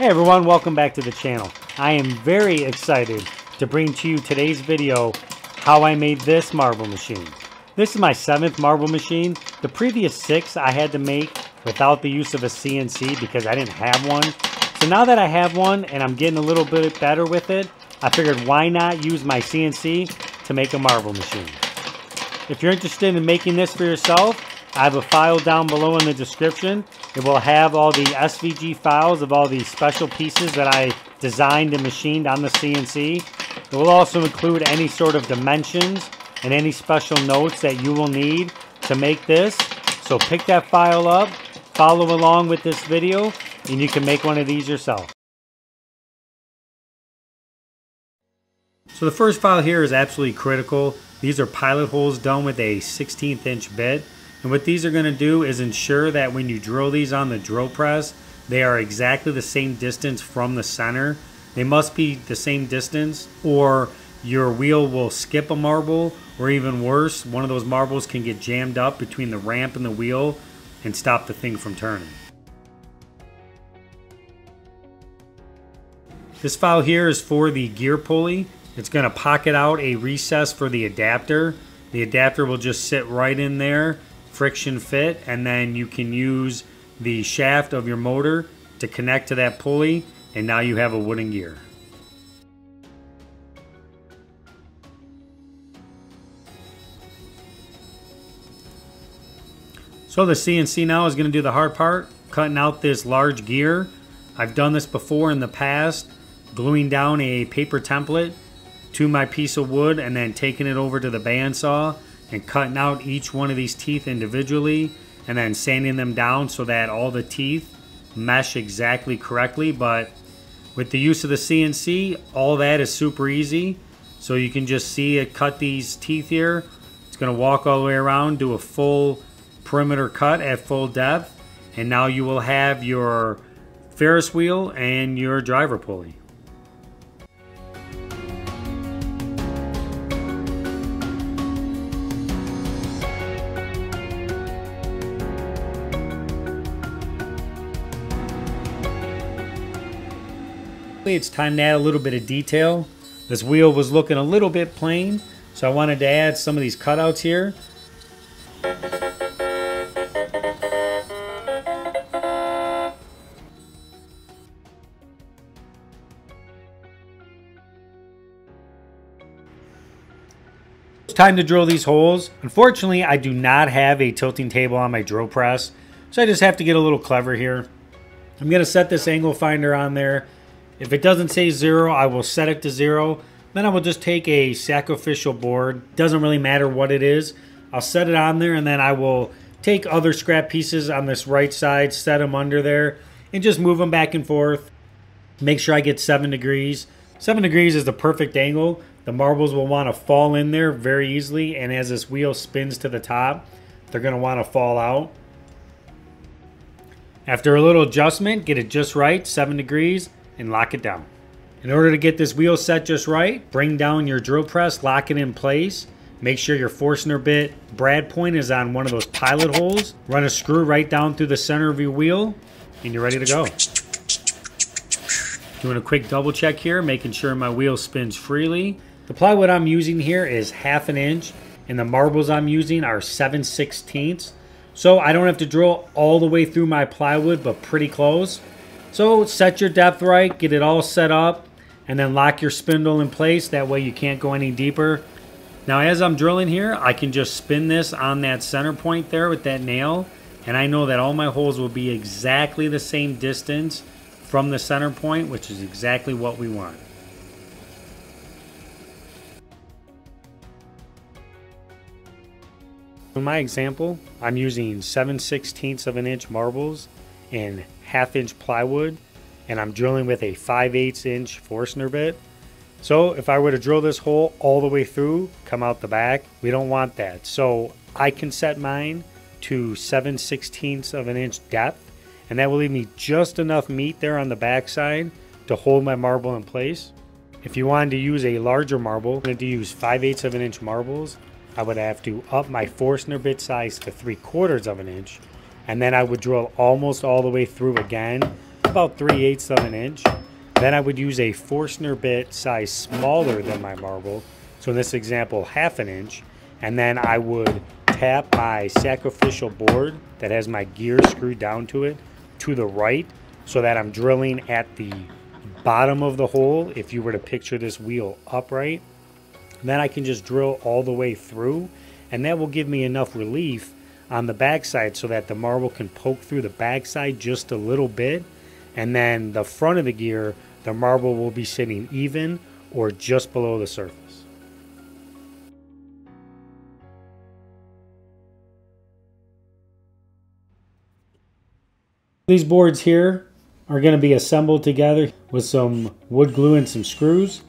Hey everyone, welcome back to the channel. I am very excited to bring to you today's video how I made this marble machine. This is my seventh marble machine. The previous six I had to make without the use of a CNC because I didn't have one. So now that I have one and I'm getting a little bit better with it, I figured why not use my CNC to make a marble machine. If you're interested in making this for yourself, I have a file down below in the description. It will have all the SVG files of all the special pieces that I designed and machined on the CNC. It will also include any sort of dimensions and any special notes that you will need to make this. So pick that file up, follow along with this video, and you can make one of these yourself. So the first file here is absolutely critical. These are pilot holes done with a 16th inch bit. And what these are going to do is ensure that when you drill these on the drill press, they are exactly the same distance from the center. They must be the same distance or your wheel will skip a marble or even worse, one of those marbles can get jammed up between the ramp and the wheel and stop the thing from turning. This file here is for the gear pulley. It's going to pocket out a recess for the adapter. The adapter will just sit right in there friction fit and then you can use the shaft of your motor to connect to that pulley and now you have a wooden gear. So the CNC now is going to do the hard part, cutting out this large gear. I've done this before in the past, gluing down a paper template to my piece of wood and then taking it over to the bandsaw and cutting out each one of these teeth individually and then sanding them down so that all the teeth mesh exactly correctly. But with the use of the CNC, all that is super easy. So you can just see it cut these teeth here. It's going to walk all the way around, do a full perimeter cut at full depth. And now you will have your Ferris wheel and your driver pulley. It's time to add a little bit of detail. This wheel was looking a little bit plain, so I wanted to add some of these cutouts here. It's time to drill these holes. Unfortunately, I do not have a tilting table on my drill press, so I just have to get a little clever here. I'm going to set this angle finder on there if it doesn't say zero, I will set it to zero. Then I will just take a sacrificial board. Doesn't really matter what it is. I'll set it on there and then I will take other scrap pieces on this right side, set them under there, and just move them back and forth. Make sure I get seven degrees. Seven degrees is the perfect angle. The marbles will want to fall in there very easily, and as this wheel spins to the top, they're going to want to fall out. After a little adjustment, get it just right, seven degrees, and lock it down. In order to get this wheel set just right, bring down your drill press, lock it in place. Make sure your Forstner bit brad point is on one of those pilot holes. Run a screw right down through the center of your wheel and you're ready to go. Doing a quick double check here, making sure my wheel spins freely. The plywood I'm using here is half an inch and the marbles I'm using are 7 sixteenths. So I don't have to drill all the way through my plywood, but pretty close. So set your depth right, get it all set up, and then lock your spindle in place. That way you can't go any deeper. Now as I'm drilling here, I can just spin this on that center point there with that nail. And I know that all my holes will be exactly the same distance from the center point, which is exactly what we want. In my example, I'm using 7 16ths of an inch marbles in half inch plywood and I'm drilling with a 5 8 inch Forstner bit. So if I were to drill this hole all the way through, come out the back, we don't want that. So I can set mine to 7 16ths of an inch depth and that will leave me just enough meat there on the back side to hold my marble in place. If you wanted to use a larger marble, I wanted to use 5 eighths of an inch marbles, I would have to up my Forstner bit size to 3 quarters of an inch and then I would drill almost all the way through again about 3 eighths of an inch. Then I would use a Forstner bit size smaller than my marble. So in this example, half an inch. And then I would tap my sacrificial board that has my gear screwed down to it to the right so that I'm drilling at the bottom of the hole if you were to picture this wheel upright. Then I can just drill all the way through and that will give me enough relief on the backside so that the marble can poke through the backside just a little bit and then the front of the gear the marble will be sitting even or just below the surface. These boards here are going to be assembled together with some wood glue and some screws.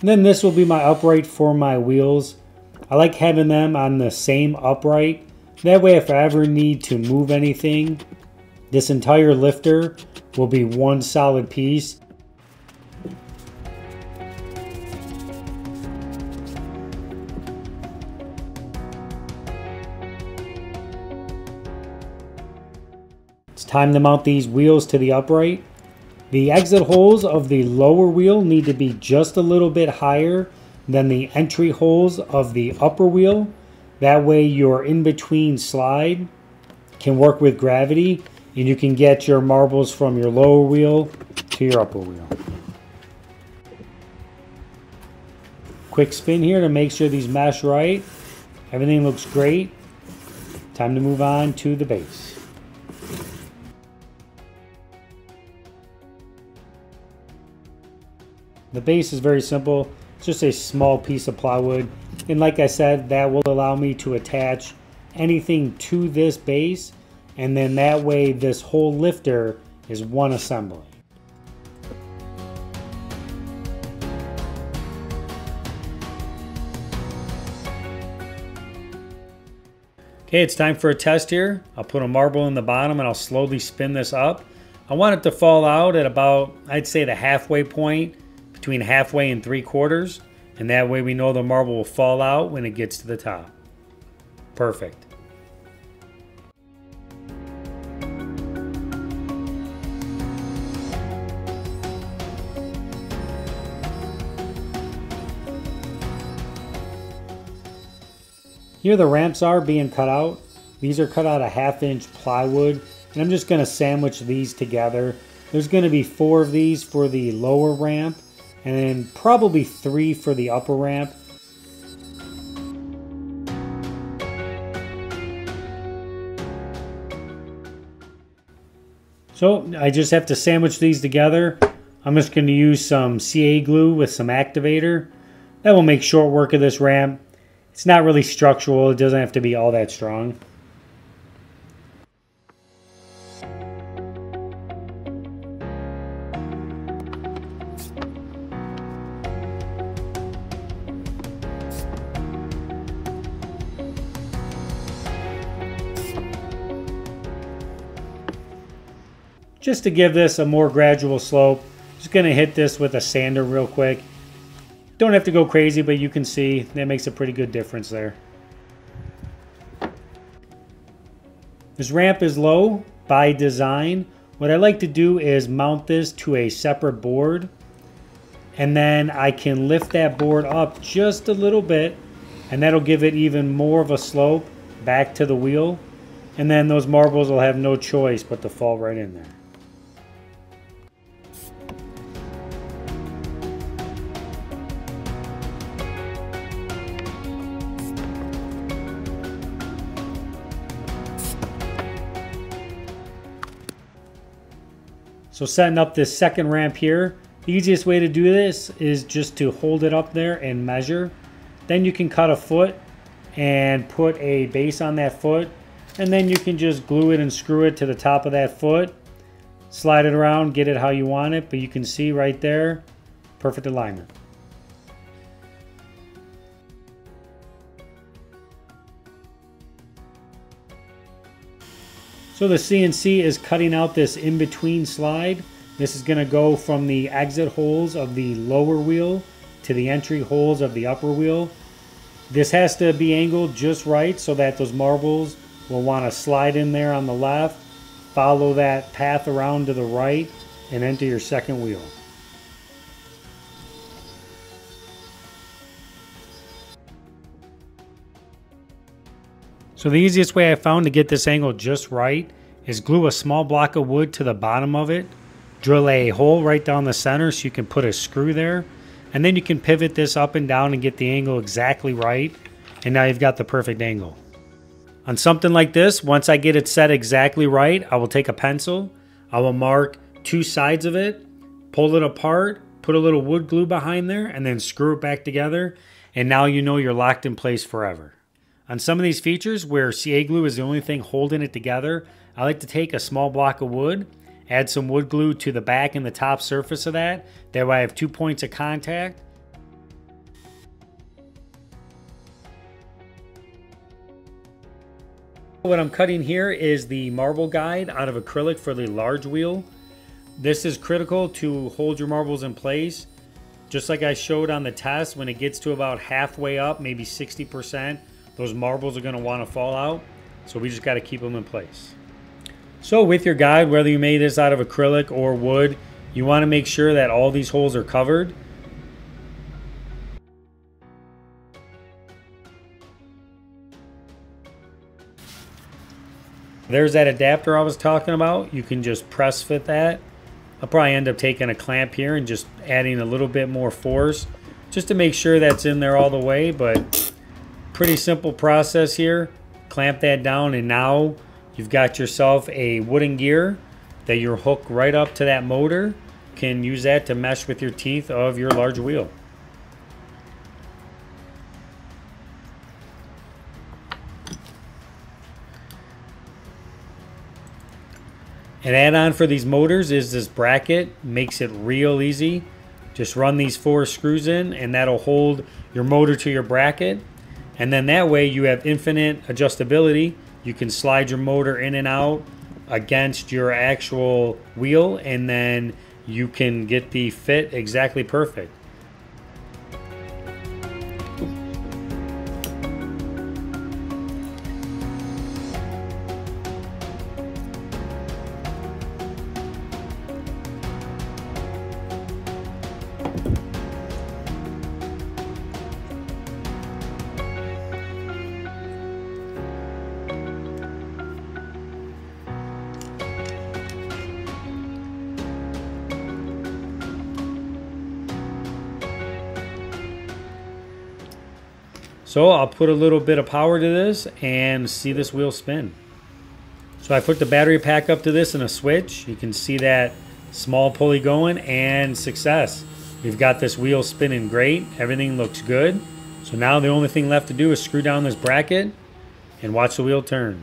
And then this will be my upright for my wheels. I like having them on the same upright. That way if I ever need to move anything, this entire lifter will be one solid piece. It's time to mount these wheels to the upright. The exit holes of the lower wheel need to be just a little bit higher than the entry holes of the upper wheel. That way your in-between slide can work with gravity and you can get your marbles from your lower wheel to your upper wheel. Quick spin here to make sure these mesh right. Everything looks great. Time to move on to the base. The base is very simple. It's just a small piece of plywood. And like I said, that will allow me to attach anything to this base. And then that way this whole lifter is one assembly. Okay, it's time for a test here. I'll put a marble in the bottom and I'll slowly spin this up. I want it to fall out at about, I'd say the halfway point between halfway and three quarters, and that way we know the marble will fall out when it gets to the top. Perfect. Here the ramps are being cut out. These are cut out a half inch plywood and I'm just going to sandwich these together. There's going to be four of these for the lower ramp and then probably three for the upper ramp. So I just have to sandwich these together. I'm just going to use some CA glue with some activator. That will make short work of this ramp. It's not really structural. It doesn't have to be all that strong. Just to give this a more gradual slope, just to hit this with a sander real quick. Don't have to go crazy, but you can see that makes a pretty good difference there. This ramp is low by design. What I like to do is mount this to a separate board and then I can lift that board up just a little bit and that'll give it even more of a slope back to the wheel and then those marbles will have no choice but to fall right in there. So setting up this second ramp here, the easiest way to do this is just to hold it up there and measure. Then you can cut a foot and put a base on that foot. And then you can just glue it and screw it to the top of that foot. Slide it around get it how you want it but you can see right there perfect alignment So the CNC is cutting out this in-between slide. This is going to go from the exit holes of the lower wheel to the entry holes of the upper wheel. This has to be angled just right so that those marbles will want to slide in there on the left, follow that path around to the right, and enter your second wheel. So the easiest way I found to get this angle just right is glue a small block of wood to the bottom of it, drill a hole right down the center so you can put a screw there, and then you can pivot this up and down and get the angle exactly right, and now you've got the perfect angle. On something like this, once I get it set exactly right, I will take a pencil, I will mark two sides of it, pull it apart, put a little wood glue behind there, and then screw it back together, and now you know you're locked in place forever. On some of these features where CA glue is the only thing holding it together, I like to take a small block of wood, add some wood glue to the back and the top surface of that. That way I have two points of contact. What I'm cutting here is the marble guide out of acrylic for the large wheel. This is critical to hold your marbles in place. Just like I showed on the test, when it gets to about halfway up, maybe 60%, those marbles are going to want to fall out. So we just got to keep them in place. So with your guide, whether you made this out of acrylic or wood, you want to make sure that all these holes are covered. There's that adapter I was talking about. You can just press fit that. I'll probably end up taking a clamp here and just adding a little bit more force just to make sure that's in there all the way. But Pretty simple process here. Clamp that down and now you've got yourself a wooden gear that you hook right up to that motor. Can use that to mesh with your teeth of your large wheel. An add-on for these motors is this bracket. Makes it real easy. Just run these four screws in and that'll hold your motor to your bracket. And then that way you have infinite adjustability. You can slide your motor in and out against your actual wheel and then you can get the fit exactly perfect. So I'll put a little bit of power to this and see this wheel spin. So I put the battery pack up to this and a switch. You can see that small pulley going and success. We've got this wheel spinning great. Everything looks good. So now the only thing left to do is screw down this bracket and watch the wheel turn.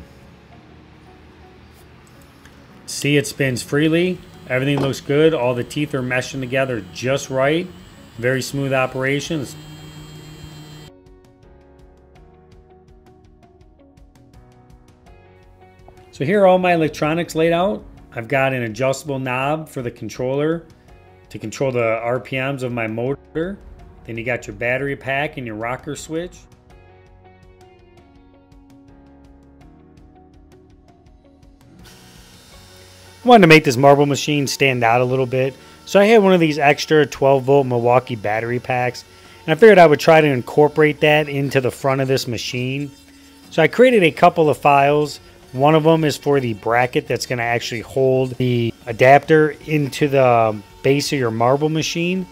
See it spins freely. Everything looks good. All the teeth are meshing together just right. Very smooth operation. So here are all my electronics laid out. I've got an adjustable knob for the controller to control the RPMs of my motor. Then you got your battery pack and your rocker switch. I wanted to make this marble machine stand out a little bit. So I had one of these extra 12 volt Milwaukee battery packs. And I figured I would try to incorporate that into the front of this machine. So I created a couple of files one of them is for the bracket that's going to actually hold the adapter into the base of your marble machine.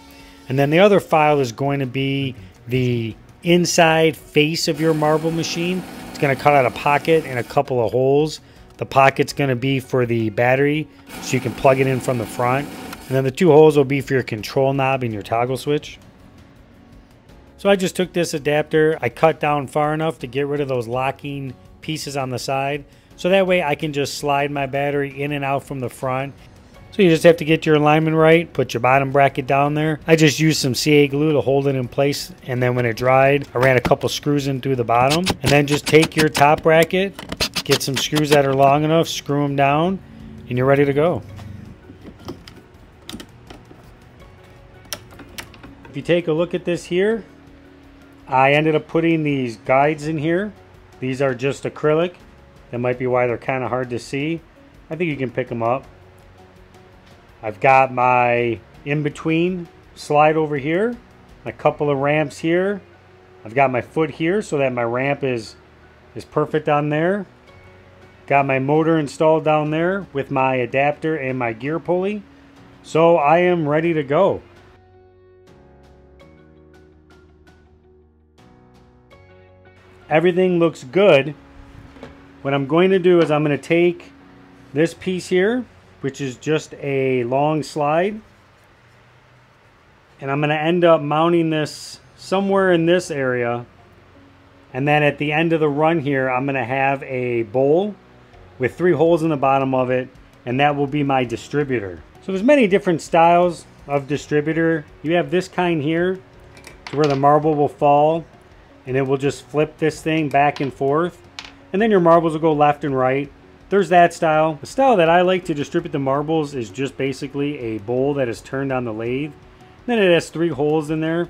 And then the other file is going to be the inside face of your marble machine. It's going to cut out a pocket and a couple of holes. The pocket's going to be for the battery so you can plug it in from the front. And then the two holes will be for your control knob and your toggle switch. So I just took this adapter, I cut down far enough to get rid of those locking pieces on the side. So that way I can just slide my battery in and out from the front. So you just have to get your alignment right, put your bottom bracket down there. I just used some CA glue to hold it in place and then when it dried, I ran a couple screws in through the bottom. And then just take your top bracket, get some screws that are long enough, screw them down, and you're ready to go. If you take a look at this here, I ended up putting these guides in here. These are just acrylic. That might be why they're kind of hard to see. I think you can pick them up. I've got my in-between slide over here, my couple of ramps here. I've got my foot here so that my ramp is, is perfect on there. Got my motor installed down there with my adapter and my gear pulley. So I am ready to go. Everything looks good. What I'm going to do is I'm going to take this piece here, which is just a long slide, and I'm going to end up mounting this somewhere in this area. And then at the end of the run here, I'm going to have a bowl with three holes in the bottom of it, and that will be my distributor. So there's many different styles of distributor. You have this kind here, to where the marble will fall, and it will just flip this thing back and forth. And then your marbles will go left and right. There's that style. The style that I like to distribute the marbles is just basically a bowl that is turned on the lathe. Then it has three holes in there.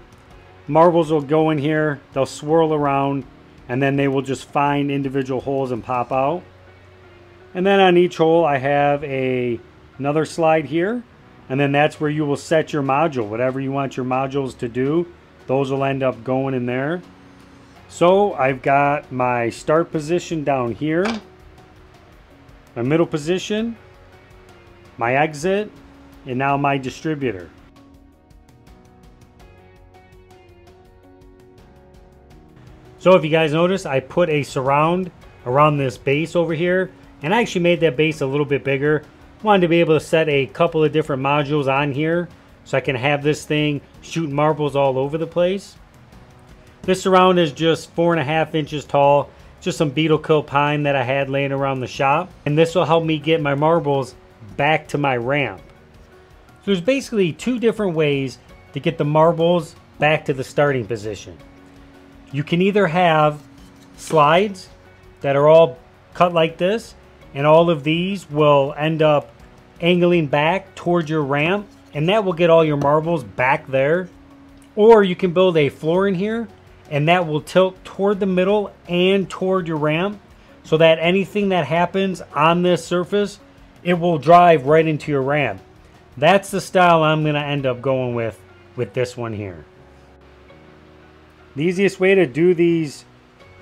Marbles will go in here, they'll swirl around, and then they will just find individual holes and pop out. And then on each hole I have a another slide here. And then that's where you will set your module. Whatever you want your modules to do, those will end up going in there. So I've got my start position down here, my middle position, my exit, and now my distributor. So if you guys notice, I put a surround around this base over here and I actually made that base a little bit bigger. Wanted to be able to set a couple of different modules on here so I can have this thing shooting marbles all over the place. This around is just four and a half inches tall. Just some beetle kill pine that I had laying around the shop. And this will help me get my marbles back to my ramp. So there's basically two different ways to get the marbles back to the starting position. You can either have slides that are all cut like this and all of these will end up angling back towards your ramp and that will get all your marbles back there or you can build a floor in here and that will tilt toward the middle and toward your ramp so that anything that happens on this surface it will drive right into your ramp. That's the style I'm gonna end up going with with this one here. The easiest way to do these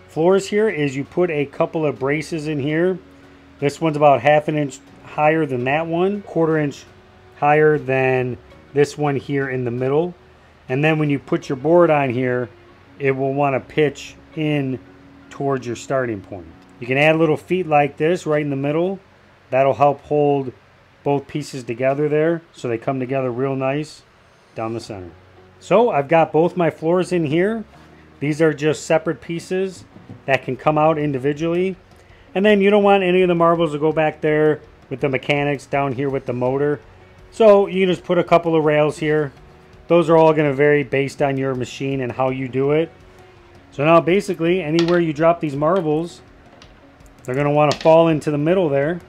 floors here is you put a couple of braces in here. This one's about half an inch higher than that one, quarter inch higher than this one here in the middle. And then when you put your board on here, it will want to pitch in towards your starting point. You can add little feet like this right in the middle. That'll help hold both pieces together there so they come together real nice down the center. So I've got both my floors in here. These are just separate pieces that can come out individually. And then you don't want any of the marbles to go back there with the mechanics down here with the motor. So you can just put a couple of rails here. Those are all going to vary based on your machine and how you do it. So now basically anywhere you drop these marbles, they're going to want to fall into the middle there.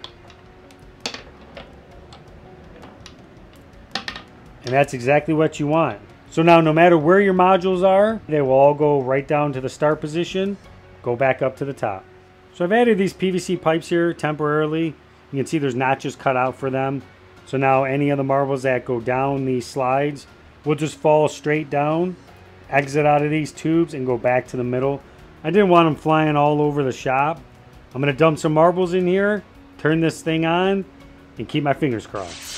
And that's exactly what you want. So now no matter where your modules are, they will all go right down to the start position, go back up to the top. So I've added these PVC pipes here temporarily. You can see there's notches cut out for them. So now any of the marbles that go down these slides will just fall straight down, exit out of these tubes and go back to the middle. I didn't want them flying all over the shop. I'm going to dump some marbles in here, turn this thing on, and keep my fingers crossed.